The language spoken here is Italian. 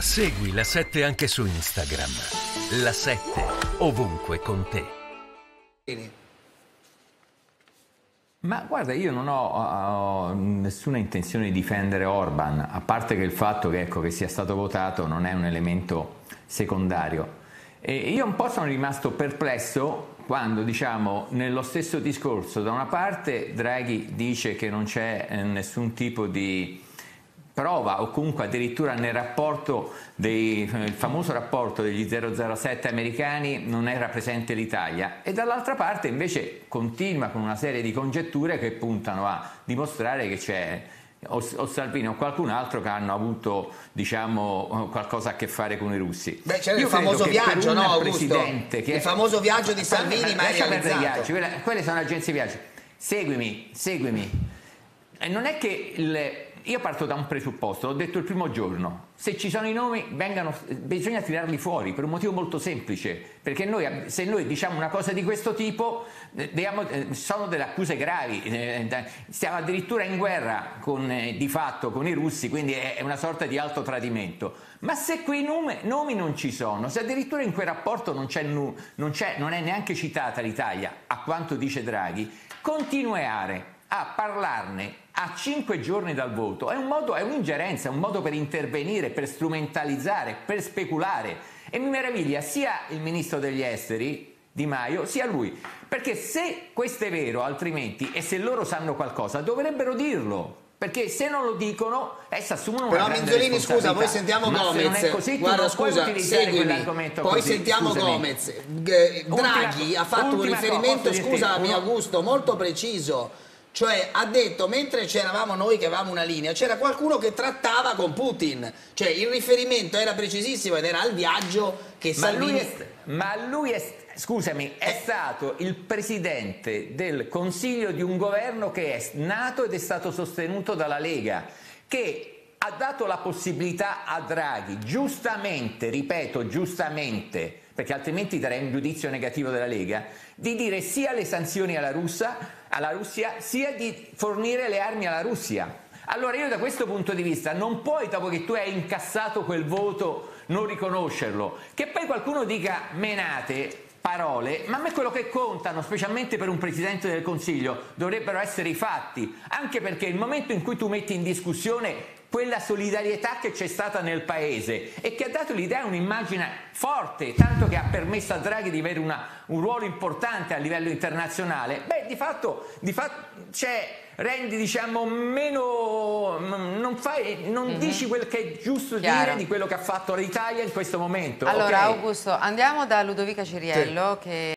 Segui la 7 anche su Instagram. La 7 ovunque con te. Ma guarda, io non ho, ho nessuna intenzione di difendere Orban, a parte che il fatto che, ecco, che sia stato votato non è un elemento secondario. E io un po' sono rimasto perplesso quando, diciamo, nello stesso discorso, da una parte Draghi dice che non c'è eh, nessun tipo di prova o comunque addirittura nel rapporto dei, il famoso rapporto degli 007 americani non era presente l'Italia e dall'altra parte invece continua con una serie di congetture che puntano a dimostrare che c'è o, Salvini o qualcun altro che hanno avuto diciamo, qualcosa a che fare con i russi. Beh, c'era il famoso viaggio, no, Augusto? Che... Il famoso viaggio di Salvini, ma, ma realizzato. Viaggi, quelle, quelle sono agenzie viaggi. Seguimi, seguimi. E non è che il, io parto da un presupposto, l'ho detto il primo giorno, se ci sono i nomi vengano, bisogna tirarli fuori per un motivo molto semplice, perché noi, se noi diciamo una cosa di questo tipo eh, diamo, eh, sono delle accuse gravi, eh, stiamo addirittura in guerra con, di fatto con i russi, quindi è una sorta di alto tradimento. Ma se quei nomi, nomi non ci sono, se addirittura in quel rapporto non, non, non è neanche citata l'Italia, a quanto dice Draghi, continuare a parlarne a cinque giorni dal voto è un modo, è un'ingerenza, è un modo per intervenire, per strumentalizzare, per speculare. E mi meraviglia sia il ministro degli esteri Di Maio sia lui, perché se questo è vero, altrimenti, e se loro sanno qualcosa, dovrebbero dirlo. Perché se non lo dicono, esse assumono Però una Minzolini, scusa, poi sentiamo Ma Gomez. Se non è così, Guarda, scusa, seguimi. Poi così. sentiamo Scusami. Gomez. Draghi Ultima- ha fatto un riferimento, cosa, scusa, dirti, mio gusto, molto preciso. Cioè ha detto, mentre c'eravamo noi che avevamo una linea, c'era qualcuno che trattava con Putin. Cioè il riferimento era precisissimo ed era al viaggio che Ma Salvini... lui, è, ma lui è, scusami, è Eh. stato il presidente del consiglio di un governo che è nato ed è stato sostenuto dalla Lega, che ha dato la possibilità a Draghi, giustamente, ripeto, giustamente, perché altrimenti darei un giudizio negativo della Lega, di dire sia le sanzioni alla, Russia, alla Russia, sia di fornire le armi alla Russia. Allora io da questo punto di vista non puoi, dopo che tu hai incassato quel voto, non riconoscerlo. Che poi qualcuno dica menate, parole, ma a me quello che contano, specialmente per un Presidente del Consiglio, dovrebbero essere i fatti, anche perché il momento in cui tu metti in discussione quella solidarietà che c'è stata nel Paese e che ha dato l'idea un'immagine forte, tanto che ha permesso a Draghi di avere una- un ruolo importante a livello internazionale, beh di fatto, di fatto cioè, rendi diciamo meno, non, fai, non dici quel che è giusto. Chiaro. dire di quello che ha fatto l'Italia in questo momento. Allora ok? Augusto, andiamo da Ludovica Ciriello che